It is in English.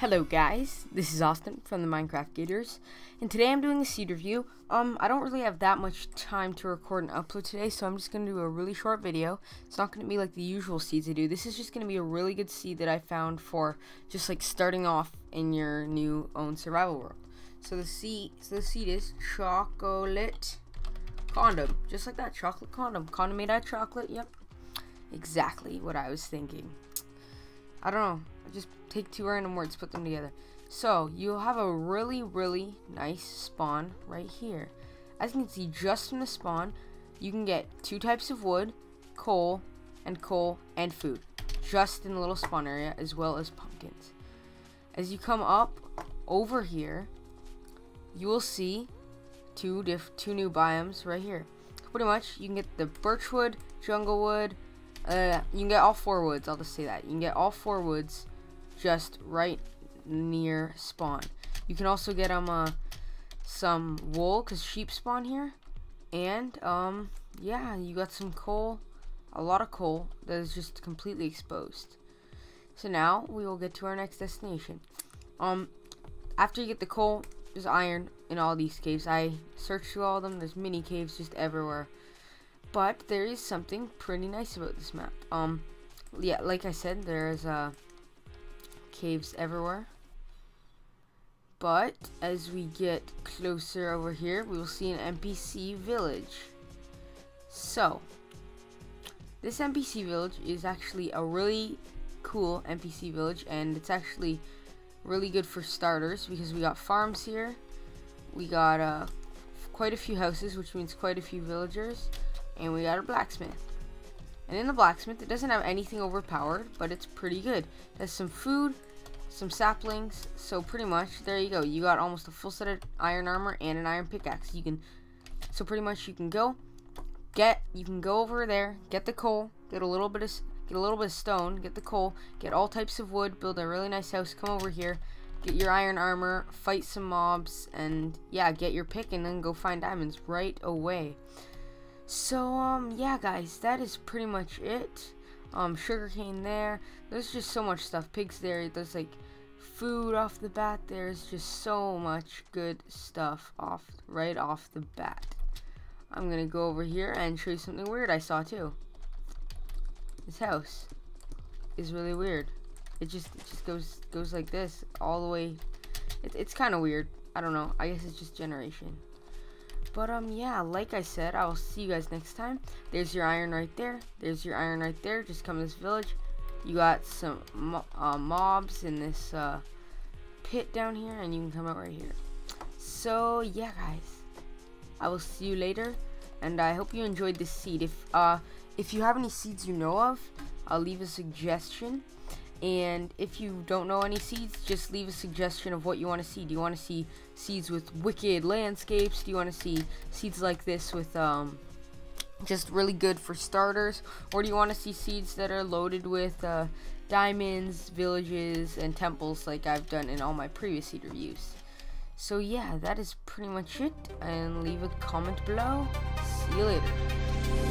Hello guys, this is Austin from the Minecraft Gators, and today I'm doing a seed review. Um, I don't really have that much time to record and upload today, so I'm just going to do a really short video. It's not going to be like the usual seeds I do. This is just going to be a really good seed that I found for just like starting off in your new own survival world. So the seed, so the seed is chocolate condom, just like that, chocolate condom. Condom made out of chocolate, yep. Exactly what I was thinking. I don't know. Just take two random words, put them together. So, you'll have a really, really nice spawn right here. As you can see, just from the spawn, you can get two types of wood, coal, and coal, and food. Just in the little spawn area, as well as pumpkins. As you come up over here, you will see two diff two new biomes right here. Pretty much, you can get the birchwood, jungle wood, uh, you can get all four woods. I'll just say that. You can get all four woods just right near spawn. You can also get um uh, some wool because sheep spawn here, and um yeah, you got some coal, a lot of coal that is just completely exposed. So now we will get to our next destination. Um, after you get the coal, there's iron in all these caves. I searched through all of them. There's mini caves just everywhere. But there is something pretty nice about this map. Um, yeah, like I said, there's uh, caves everywhere. But as we get closer over here, we will see an NPC village. So, this NPC village is actually a really cool NPC village, and it's actually really good for starters because we got farms here. We got uh, quite a few houses, which means quite a few villagers and we got a blacksmith. And in the blacksmith, it doesn't have anything overpowered, but it's pretty good. It has some food, some saplings, so pretty much, there you go. You got almost a full set of iron armor and an iron pickaxe. You can, so pretty much you can go, get, you can go over there, get the coal, get a little bit of, get a little bit of stone, get the coal, get all types of wood, build a really nice house, come over here, get your iron armor, fight some mobs, and yeah, get your pick and then go find diamonds right away. So, um, yeah, guys, that is pretty much it. Um, sugarcane there. There's just so much stuff. Pigs there. There's, like, food off the bat. There's just so much good stuff off, right off the bat. I'm gonna go over here and show you something weird I saw, too. This house is really weird. It just, it just goes, goes like this all the way. It, it's kind of weird. I don't know. I guess it's just generation. But, um, yeah, like I said, I will see you guys next time. There's your iron right there. There's your iron right there. Just come to this village. You got some mo uh, mobs in this uh, pit down here, and you can come out right here. So, yeah, guys. I will see you later, and I hope you enjoyed this seed. If, uh, if you have any seeds you know of, I'll leave a suggestion. And if you don't know any seeds, just leave a suggestion of what you want to see. Do you want to see seeds with wicked landscapes? Do you want to see seeds like this with um, just really good for starters? Or do you want to see seeds that are loaded with uh, diamonds, villages, and temples like I've done in all my previous seed reviews? So yeah, that is pretty much it. And leave a comment below. See you later.